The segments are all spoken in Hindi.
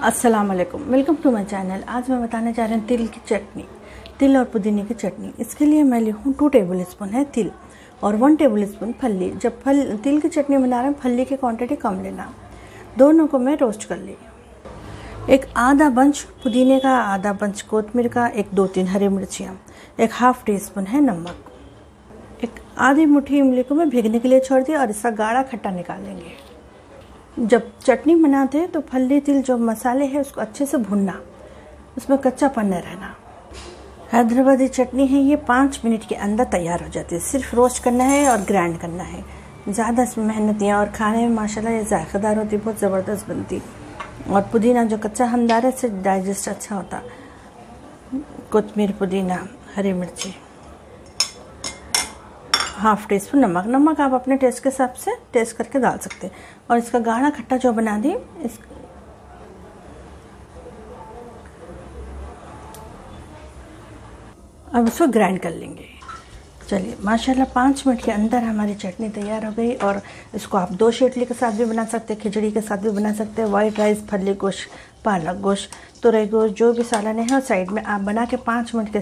अस्सलाम वालेकुम वेलकम टू माय चैनल आज मैं बताने जा रही हूँ तिल की चटनी। तिल और पुदीने की चटनी। इसके लिए मैं ली हूँ टू टेबल स्पून है तिल और वन टेबल स्पून फल्ली। जब फल, तिल की चटनी बना रहे हैं, फल्ली की क्वांटिटी कम लेना। दोनों को मैं रोस्ट कर ली। एक आधा बंच पुदीने का, आधा बंच कोतमीर का, एक दो तीन हरी मिर्चियाँ, एक हाफ़ टी स्पून है नमक। एक आधी मुट्ठी इमली को मैं भिगने के लिए छोड़ दिया और इसका गाढ़ा खट्टा निकालेंगे जब चटनी बनाते हैं तो फल्ली तिल जो मसाले हैं, उसको अच्छे से भूनना। उसमें कच्चा पन न रहना। हैदराबादी चटनी है, ये पाँच मिनट के अंदर तैयार हो जाती है। सिर्फ़ रोस्ट करना है और ग्राइंड करना है। ज़्यादा इसमें मेहनत नहीं और खाने में, माशाल्लाह, ये जायकेदार होती, बहुत ज़बरदस्त बनती। और पुदीना जो कच्चा हमदार है, इससे डाइजेस्ट अच्छा होता। कोतमीर पुदीना, हरी मिर्ची। हाफ़ टी स्पून नमक। नमक आप अपने टेस्ट के हिसाब से टेस्ट करके डाल सकते हैं। और इसका गाढ़ा खट्टा जो बना दी, इस अब इसको ग्राइंड कर लेंगे। चलिए, माशाल्लाह पाँच मिनट के अंदर हमारी चटनी तैयार हो गई और इसको आप दो शेटली के साथ भी बना सकते हैं, खिचड़ी के साथ भी बना सकते हैं वाइट राइस फली गोश्त, पालक गोश्त, तुरई गोश्त, जो भी सालन है साइड में आप बना के पाँच मिनट के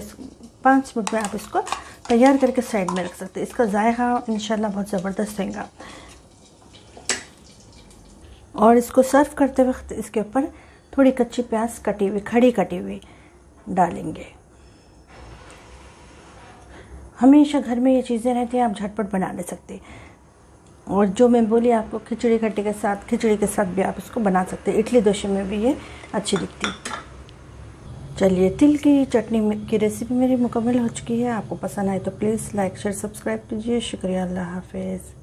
पाँच मिनट में आप इसको तैयार करके साइड में रख सकते हैं। इसका जायका इंशाल्लाह बहुत ज़बरदस्त रहेगा। और इसको सर्व करते वक्त इसके ऊपर थोड़ी कच्ची प्याज कटी हुई, खड़ी कटी हुई डालेंगे। हमेशा घर में ये चीज़ें रहती हैं, आप झटपट बना ले सकते। और जो मैं बोली आपको, खिचड़ी खट्टी के साथ, खिचड़ी के साथ भी आप इसको बना सकते इडली डोसे में भी ये अच्छी दिखती चलिए, तिल की चटनी की रेसिपी मेरी मुकम्मल हो चुकी है। आपको पसंद आए तो प्लीज़ लाइक शेयर सब्सक्राइब कीजिए। शुक्रिया, अल्लाह हाफिज़।